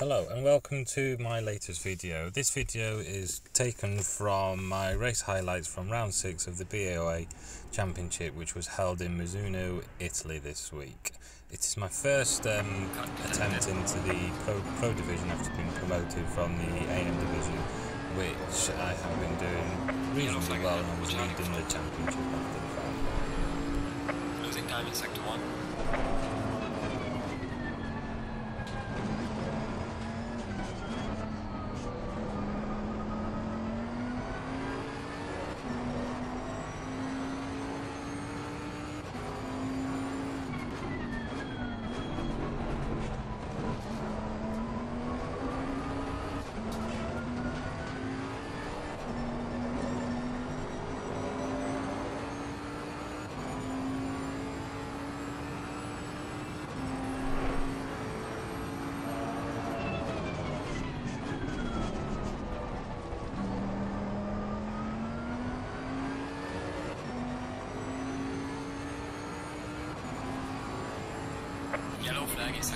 Hello and welcome to my latest video. This video is taken from my race highlights from round 6 of the BOA Championship which was held in Misano, Italy this week. It is my first um, attempt into the pro, pro division after being promoted from the AM division which I have been doing reasonably well and I was leading the championship Yellow flag is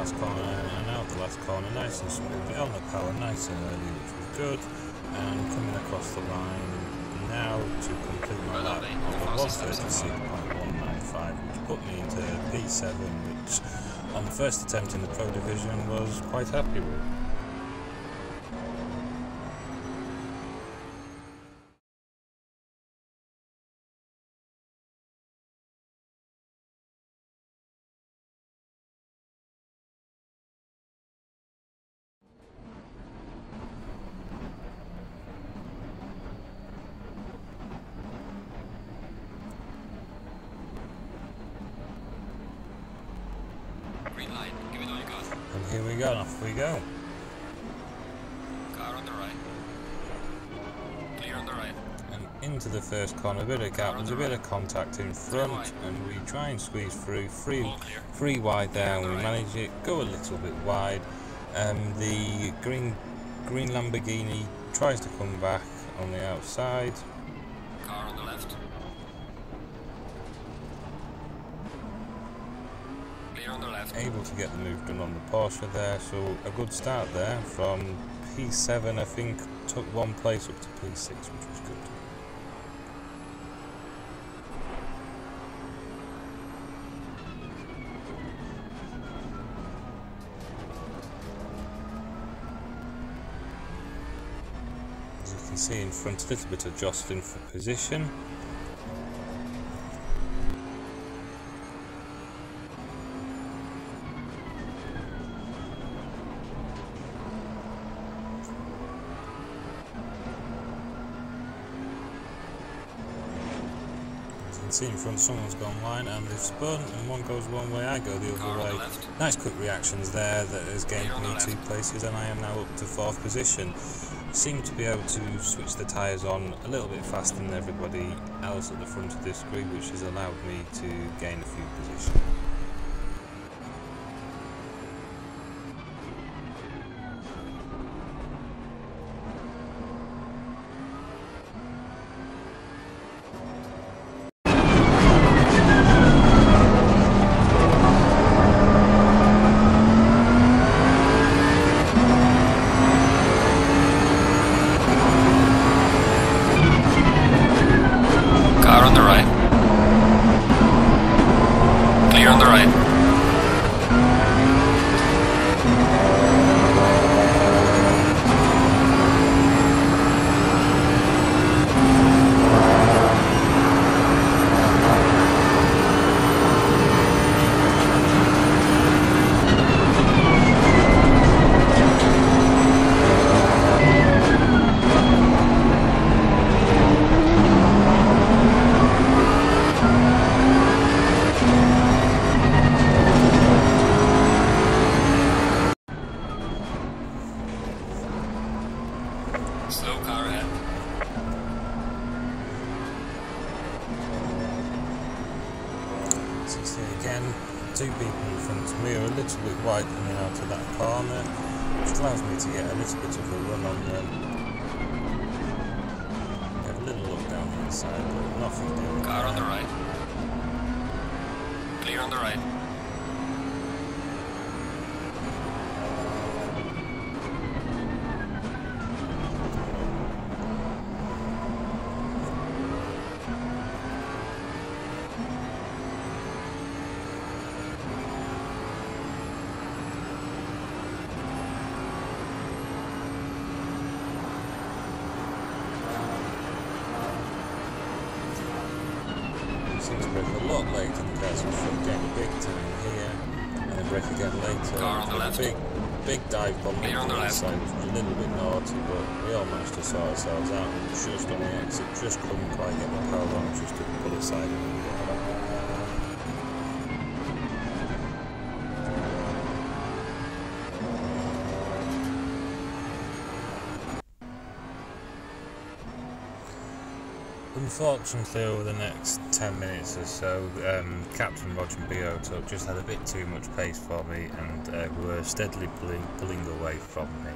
last corner and out the last corner nice and smooth. The on the power nice and early, which was good. And coming across the line now to complete my lap of 136.195, which put me into P7, which on the first attempt in the Pro Division was quite happy with. Green light, give it all you got. And we go, off we go. Car on the right. Clear on the right. And into the first corner, a bit of gap, there's a bit of contact in front, and we try and squeeze through, free, free wide there, and we manage it, go a little bit wide. Um, the green, green Lamborghini tries to come back on the outside. Car on the left. On the left. Able to get the move done on the Porsche there, so a good start there from P7 I think took one place up to P6 which was good. As you can see in front a little bit of jostling for position. See in front someone's gone wide and they've spun and one goes one way, I go the other way. The nice quick reactions there that has gained me two places and I am now up to fourth position. Seem to be able to switch the tyres on a little bit faster than everybody else at the front of this grid which has allowed me to gain a few positions. Get a little bit of a run on them. Get a little look down the inside, but nothing doing. Car on the right. Clear on the right. You seem to brake a lot cars in front, getting big turn here, and then brake again later. Car on the left. Big, big dive bomb on the left. side, was a little bit naughty, but we all managed to sort ourselves out. And just on the exit, just couldn't quite get the power on, just to pull it side and go. Unfortunately, over the next 10 minutes or so, um, Captain Roger Bioto just had a bit too much pace for me and uh, were steadily pulling, pulling away from me.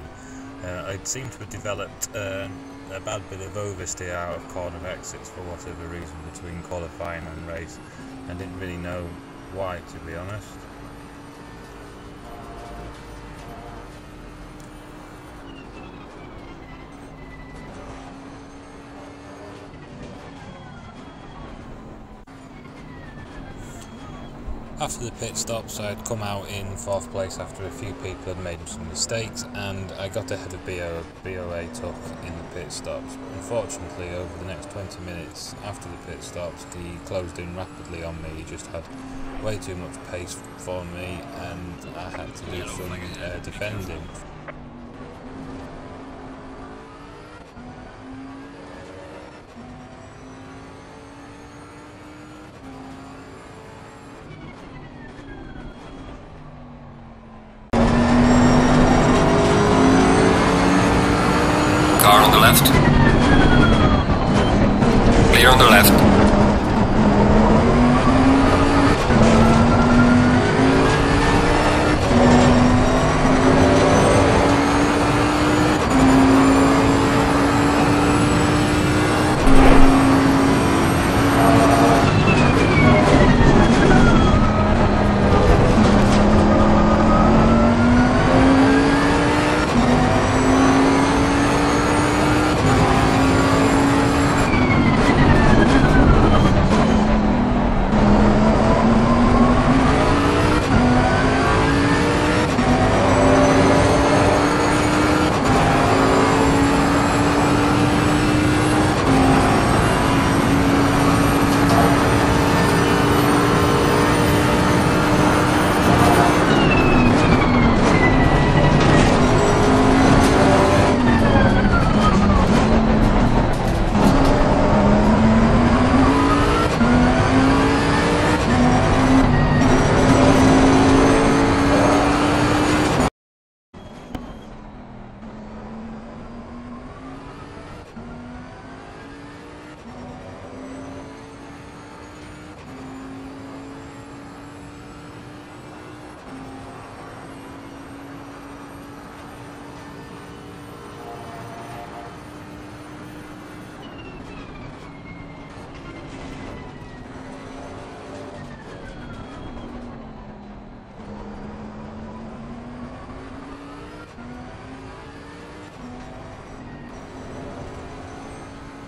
Uh, I seem to have developed uh, a bad bit of oversteer out of corner exits for whatever reason between qualifying and race, and didn't really know why, to be honest. After the pit stops, I'd come out in fourth place after a few people had made some mistakes, and I got ahead of BO, BOA Tuck in the pit stops. Unfortunately, over the next 20 minutes after the pit stops, he closed in rapidly on me. He just had way too much pace for me, and I had to do some uh, defending. Car on the left. Clear on the left.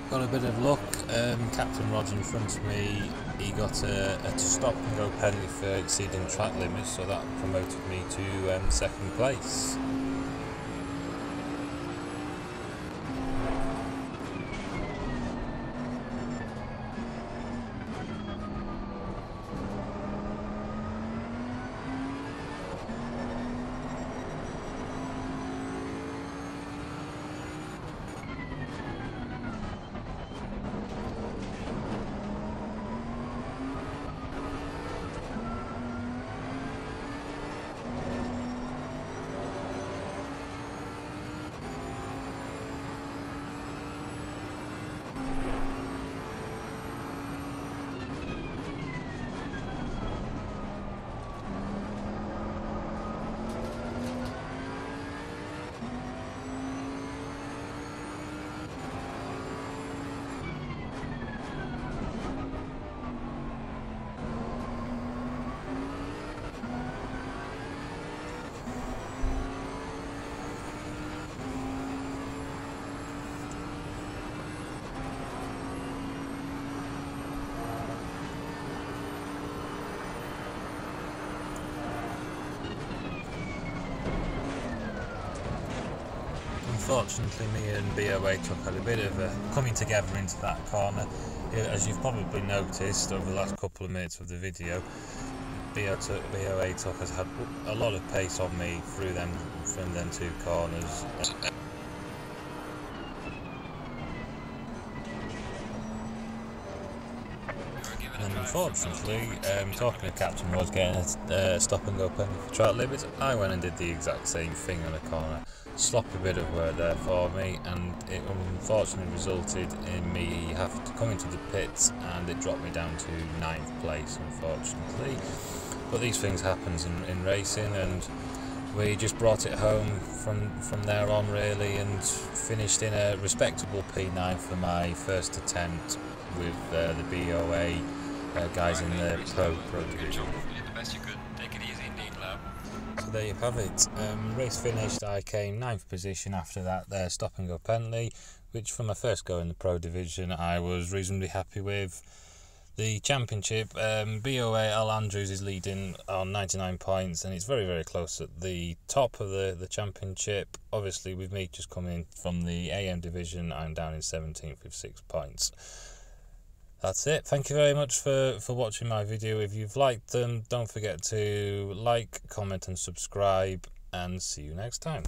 Got a bit of luck. Um, Captain Roger in front of me, he got a, a stop and go penalty for exceeding track limits, so that promoted me to um, second place. Unfortunately me and BOA took had a bit of a coming together into that corner. As you've probably noticed over the last couple of minutes of the video, BOA took has had a lot of pace on me through them from them two corners. And unfortunately, um, talking to Captain was getting a uh, stop and go penalty for track limits, I went and did the exact same thing on a corner. Sloppy bit of work there for me, and it unfortunately resulted in me having to come into the pits, and it dropped me down to ninth place, unfortunately. But these things happen in, in racing, and we just brought it home from from there on really, and finished in a respectable P9 for my first attempt with uh, the BOA uh, guys in the pro pro division. The best you could, take it easy indeed, lad. so there you have it. Um, race finished. I came ninth position after that. There, stop and go penalty, which from my first go in the pro division, I was reasonably happy with. The championship, um, BOA Al Andrews is leading on 99 points, and it's very, very close at the top of the, the championship. Obviously, with me just coming from the AM division, I'm down in 17th with six points that's it. Thank you very much for for watching my video. If you've liked them don't forget to like comment and subscribe and see you next time